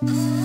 Oh.